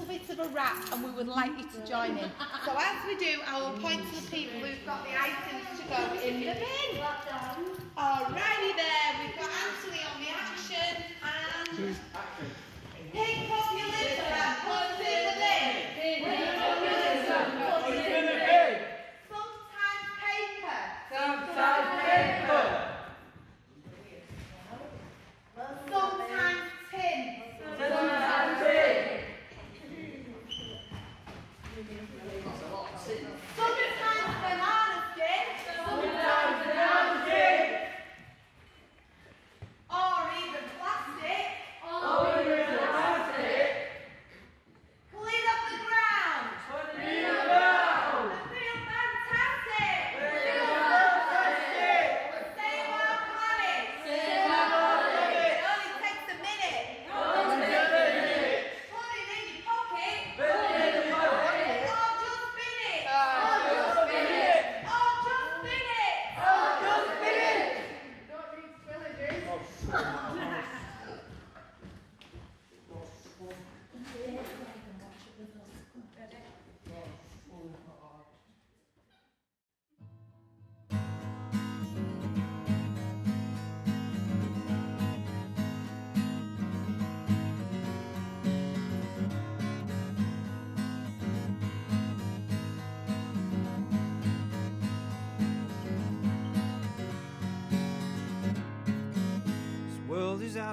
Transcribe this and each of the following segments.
little bit of a rap and we would like you to join in. So as we do, I will point to the people who've got the items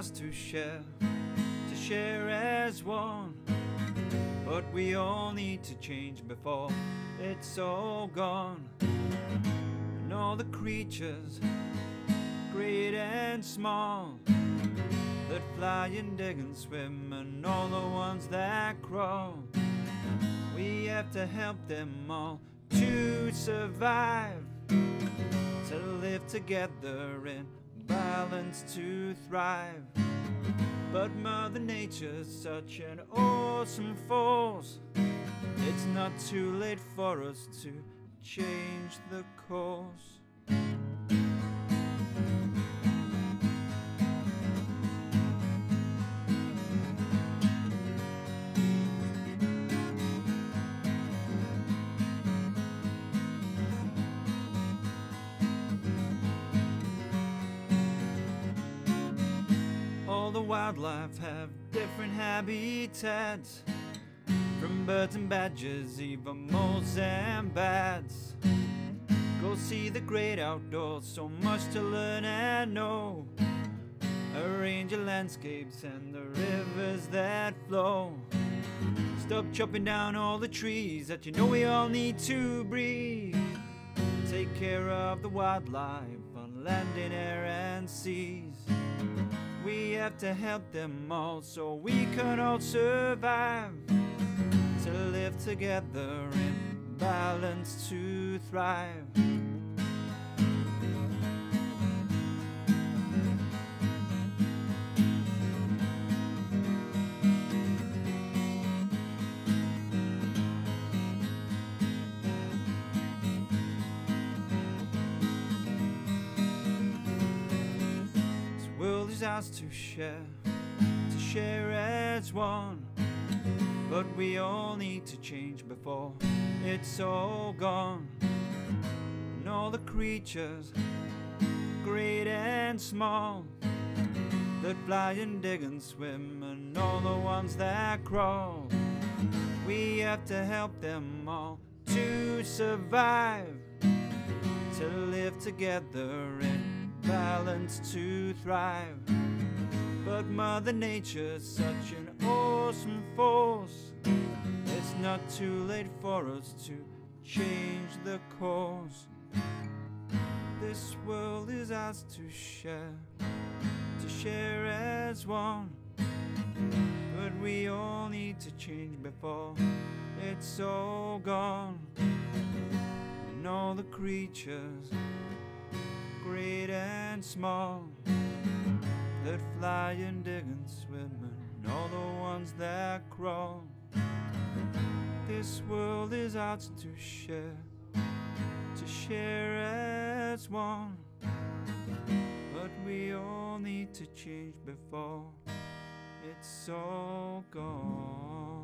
to share, to share as one. But we all need to change before it's all gone. And all the creatures, great and small, that fly and dig and swim, and all the ones that crawl. We have to help them all to survive to live together in balance to thrive. But Mother Nature's such an awesome force. It's not too late for us to change the course. Wildlife have different habitats. From birds and badgers, even moles and bats. Go see the great outdoors, so much to learn and know. A range of landscapes and the rivers that flow. Stop chopping down all the trees that you know we all need to breathe. Take care of the wildlife on land, in air, and seas. We have to help them all so we can all survive. To live together in balance to thrive. Is ours to share, to share as one. But we all need to change before it's all gone. And all the creatures, great and small, that fly and dig and swim, and all the ones that crawl. We have to help them all to survive, to live together balance to thrive. But Mother Nature's such an awesome force. It's not too late for us to change the course. This world is ours to share, to share as one. But we all need to change before it's all gone. And all the creatures, great and small, that fly and dig and swim, and all the ones that crawl. This world is ours to share, to share as one. But we all need to change before it's all gone.